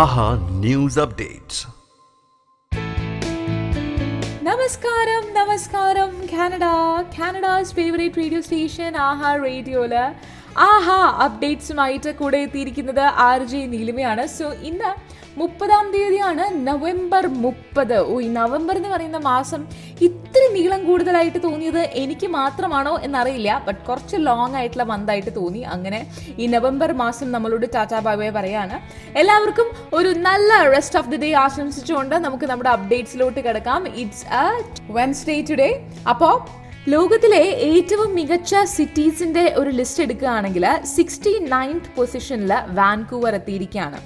ആഹാ news updates നമസ്കാരം നമസ്കാരം. Canada Canada's favourite radio station Aaha റേഡിയോയിൽ ആഹാ അപ്ഡേറ്റ്സുമായിട്ട് കൂടെ എത്തിയിരിക്കുന്നത് ആർ ജെ നീലിമയാണ്. സോ ഇന്ന് മുപ്പതാം തീയതിയാണ് നവംബർ മുപ്പത്. ഓ ഈ നവംബർ എന്ന് പറയുന്ന മാസം നീളം കൂടുതലായിട്ട് തോന്നിയത് എനിക്ക് മാത്രമാണോ എന്നറിയില്ല. ബട്ട് കുറച്ച് ലോങ് ആയിട്ടുള്ള മന്തായിട്ട് തോന്നി. അങ്ങനെ ഈ നവംബർ മാസം നമ്മളോട് ടാറ്റാ ബാബയെ പറയാണ്. എല്ലാവർക്കും ഒരു നല്ല റെസ്റ്റ് ഓഫ് ദി ഡേ ആശംസിച്ചുകൊണ്ട് നമുക്ക് നമ്മുടെ അപ്ഡേറ്റ്സിലോട്ട് കിടക്കാം. ഇറ്റ്സ് എ വെൻസ്ഡേ ടുഡേ അപ്പോൾ ലോകത്തിലെ ഏറ്റവും മികച്ച സിറ്റീസിന്റെ ഒരു ലിസ്റ്റ് എടുക്കുകയാണെങ്കിൽ സിക്സ്റ്റി നയൻത് പൊസിഷനിൽ വാൻകൂവർ എത്തിയിരിക്കുകയാണ്.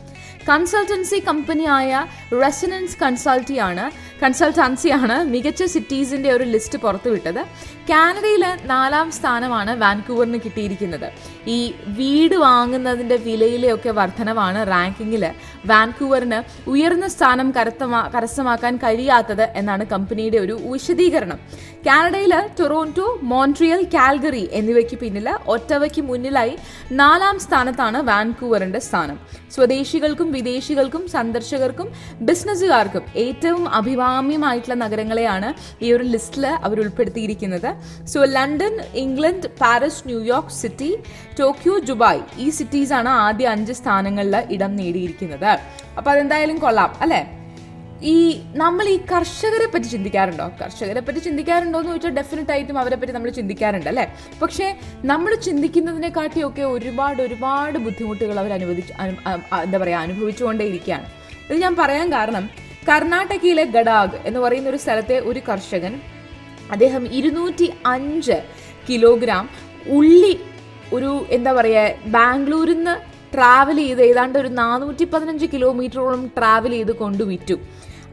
കൺസൾട്ടൻസി കമ്പനിയായ റെസിഡൻസ് കൺസൾട്ടിയാണ് കൺസൾട്ടൻസിയാണ് മികച്ച സിറ്റീസിന്റെ ഒരു ലിസ്റ്റ് പുറത്തുവിട്ടത്. കാനഡയിൽ നാലാം സ്ഥാനമാണ് വാൻകൂവറിന് കിട്ടിയിരിക്കുന്നത്. ഈ വീട് വാങ്ങുന്നതിന്റെ വിലയിലെയൊക്കെ വർധനവാണ് റാങ്കിങ്ങിൽ വാൻകൂവറിന് ഉയർന്ന സ്ഥാനം കരസ്ഥമാ കരസ്ഥമാക്കാൻ കഴിയാത്തത് എന്നാണ് കമ്പനിയുടെ ഒരു വിശദീകരണം. കാനഡയിൽ ടൊറോണ്ടോ മോൺട്രിയൽ കാൽഗറി എന്നിവയ്ക്ക് പിന്നിൽ ഒറ്റവയ്ക്ക് മുന്നിലായി നാലാം സ്ഥാനത്താണ് വാൻകൂവറിന്റെ സ്ഥാനം. സ്വദേശികൾക്കും വിദേശികൾക്കും സന്ദർശകർക്കും ബിസിനസ്സുകാർക്കും ഏറ്റവും അഭികാമ്യമായിട്ടുള്ള നഗരങ്ങളെയാണ് ഈ ഒരു ലിസ്റ്റിൽ അവർ ഉൾപ്പെടുത്തിയിരിക്കുന്നത്. So London England Paris New York city Tokyo Dubai ഈ സിറ്റീസാണ് ആദ്യ അഞ്ച് സ്ഥാനങ്ങളിൽ ഇടം നേടിയിരിക്കുന്നത്. അപ്പോൾ അതെന്തായാലും കൊള്ളാം അല്ലേ? ഈ നമ്മൾ ഈ കർഷകരെ പറ്റി ചിന്തിക്കാറുണ്ടോ? കർഷകരെ പറ്റി ചിന്തിക്കാറുണ്ടോ എന്ന് ചോദിച്ചാൽ ഡെഫിനറ്റ് ആയിട്ടും അവരെ പറ്റി നമ്മൾ ചിന്തിക്കാറുണ്ട് അല്ലേ? പക്ഷേ നമ്മൾ ചിന്തിക്കുന്നതിനെക്കാട്ടിയൊക്കെ ഒരുപാട് ഒരുപാട് ബുദ്ധിമുട്ടുകൾ അവർ അനുവദിച്ച് എന്താ പറയുക അനുഭവിച്ചുകൊണ്ടേയിരിക്കുകയാണ്. ഇത് ഞാൻ പറയാൻ കാരണം കർണാടകയിലെ ഗഡാഗ് എന്ന് പറയുന്ന ഒരു സ്ഥലത്തെ ഒരു കർഷകൻ അദ്ദേഹം ഇരുന്നൂറ്റി അഞ്ച് കിലോഗ്രാം ഉള്ളി ഒരു എന്താ പറയുക ബാംഗ്ലൂരിൽ നിന്ന് ട്രാവൽ ചെയ്ത് ഏതാണ്ട് ഒരു നാനൂറ്റി പതിനഞ്ച് കിലോമീറ്ററോളം ട്രാവൽ ചെയ്ത് കൊണ്ട് വിറ്റു.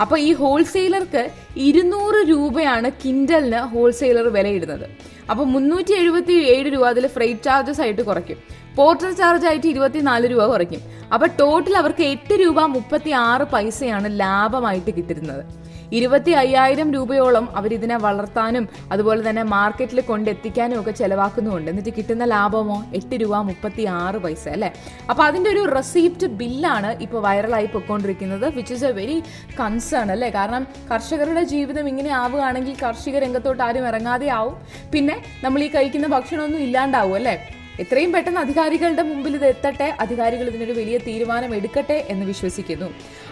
അപ്പോൾ ഈ ഹോൾസെയിലർക്ക് ഇരുന്നൂറ് രൂപയാണ് കിൻഡലിന് ഹോൾസെയിലർ വിലയിടുന്നത്. അപ്പോൾ മുന്നൂറ്റി എഴുപത്തി ഏഴ് രൂപ അതിൽ ഫ്രൈറ്റ് ചാർജസ് ആയിട്ട് കുറയ്ക്കും. പോർട്ടൽ ചാർജ് ആയിട്ട് ഇരുപത്തിനാല് രൂപ കുറയ്ക്കും. അപ്പോൾ ടോട്ടൽ അവർക്ക് എട്ട് രൂപ മുപ്പത്തി ആറ് പൈസയാണ് ലാഭമായിട്ട് കിട്ടുന്നത് ഇരുപത്തി അയ്യായിരം രൂപയോളം അവരിതിനെ വളർത്താനും അതുപോലെ തന്നെ മാർക്കറ്റിൽ കൊണ്ടെത്തിക്കാനും ഒക്കെ ചെലവാക്കുന്നുമുണ്ട്. എന്നിട്ട് കിട്ടുന്ന ലാഭമോ എട്ട് രൂപ മുപ്പത്തി ആറ് പൈസ അല്ലേ? അപ്പോൾ അതിന്റെ ഒരു റെസീപ്റ്റ് ബില്ലാണ് ഇപ്പോൾ വൈറലായി പൊയ്ക്കൊണ്ടിരിക്കുന്നത് which is a very concern അല്ലേ? കാരണം കർഷകരുടെ ജീവിതം ഇങ്ങനെ ആവുകയാണെങ്കിൽ കാർഷിക രംഗത്തോട്ട് ആരും ഇറങ്ങാതെ ആവും. പിന്നെ നമ്മൾ ഈ കഴിക്കുന്ന ഭക്ഷണമൊന്നും ഇല്ലാണ്ടാവും അല്ലേ? എത്രയും പെട്ടെന്ന് അധികാരികളുടെ മുമ്പിൽ ഇത് എത്തട്ടെ അധികാരികൾ ഇതിനൊരു വലിയ തീരുമാനം എടുക്കട്ടെ എന്ന് വിശ്വസിക്കുന്നു.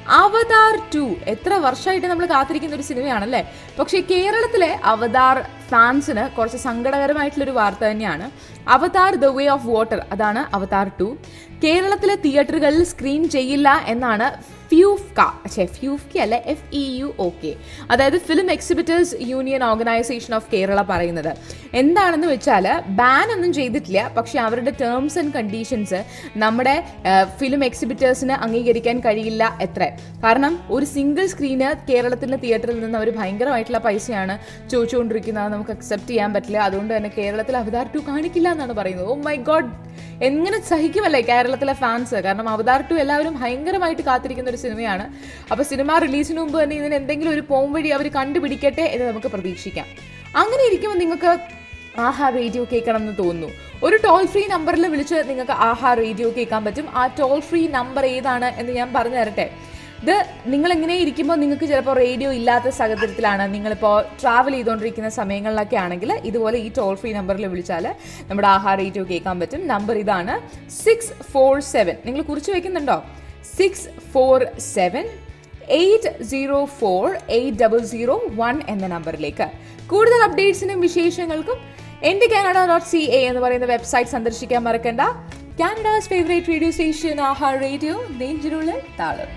Avatar two. എത്ര വർഷമായിട്ട് നമ്മൾ കാത്തിരിക്കുന്ന ഒരു സിനിമയാണല്ലേ? പക്ഷേ കേരളത്തിലെ അവതാർ ഫാൻസിന് കുറച്ച് സങ്കടകരമായിട്ടുള്ളൊരു വാർത്ത തന്നെയാണ്. Avatar the way of water അതാണ് അവതാർ ടു. കേരളത്തിലെ തിയേറ്ററുകളിൽ സ്ക്രീൻ ചെയ്യില്ല എന്നാണ് ഫ്യൂഫ്ക ഛേ ഫ്യൂഫ്ക അല്ല F E U O K അതായത് film exhibitors union organisation of Kerala പറയുന്നത്. എന്താണെന്ന് വെച്ചാൽ ബാൻ ഒന്നും ചെയ്തിട്ടില്ല പക്ഷേ അവരുടെ ടേംസ് ആൻഡ് കണ്ടീഷൻസ് നമ്മുടെ ഫിലിം എക്സിബിറ്റേഴ്സിന് അംഗീകരിക്കാൻ കഴിയില്ല എത്ര. കാരണം ഒരു സിംഗിൾ സ്ക്രീന് കേരളത്തിന്റെ തിയേറ്ററിൽ നിന്ന് അവർ ഭയങ്കരമായിട്ടുള്ള പൈസയാണ് ചോദിച്ചുകൊണ്ടിരിക്കുന്നത് നമുക്ക് അക്സെപ്റ്റ് ചെയ്യാൻ പറ്റില്ല. അതുകൊണ്ട് തന്നെ കേരളത്തിൽ അവതാർ ടു കാണിക്കില്ല എന്നാണ് പറയുന്നത്. ഓ മൈ ഗോഡ് എങ്ങനെ സഹിക്കുമല്ലേ കേരളത്തിലെ ഫാൻസ് കാരണം അവതാർ ടു എല്ലാവരും ഭയങ്കരമായിട്ട് കാത്തിരിക്കുന്ന ഒരു സിനിമയാണ്. അപ്പോൾ സിനിമ റിലീസിന് മുമ്പ് തന്നെ ഇതിന് എന്തെങ്കിലും ഒരു പോം വഴി അവർ കണ്ടുപിടിക്കട്ടെ എന്ന് നമുക്ക് പ്രതീക്ഷിക്കാം. അങ്ങനെ ഇരിക്കുമ്പോൾ നിങ്ങൾക്ക് ആഹാ റേഡിയോ കേൾക്കണം എന്ന് തോന്നുന്നു. ഒരു ടോൾ ഫ്രീ നമ്പറിൽ വിളിച്ച് നിങ്ങൾക്ക് ആഹാ റേഡിയോ കേൾക്കാൻ പറ്റും. ആ ടോൾ ഫ്രീ നമ്പർ ഏതാണ് എന്ന് ഞാൻ പറഞ്ഞു തരട്ടെ ഇത് നിങ്ങൾ എങ്ങനെ ഇരിക്കുമ്പോൾ നിങ്ങൾക്ക് ചിലപ്പോൾ റേഡിയോ ഇല്ലാത്ത സാഹചര്യത്തിലാണ് നിങ്ങളിപ്പോൾ ട്രാവൽ ചെയ്തുകൊണ്ടിരിക്കുന്ന സമയങ്ങളിലൊക്കെ ആണെങ്കിൽ ഇതുപോലെ ഈ ടോൾ ഫ്രീ നമ്പറിൽ വിളിച്ചാൽ നമ്മുടെ ആഹാർ റേഡിയോ കേൾക്കാൻ പറ്റും. നമ്പർ ഇതാണ് സിക്സ് ഫോർ സെവൻ നിങ്ങൾ കുറിച്ച് വയ്ക്കുന്നുണ്ടോ six four seven eight zero four eight double zero one എന്ന നമ്പറിലേക്ക് കൂടുതൽ അപ്ഡേറ്റ്സിനും വിശേഷങ്ങൾക്കും എന്റെ കാനഡ ഡോട്ട് സി എ എന്ന് പറയുന്ന വെബ്സൈറ്റ് സന്ദർശിക്കാൻ മറക്കണ്ട. Canada's favourite radio station Aaha radio നെഞ്ചിലുള്ള താളം.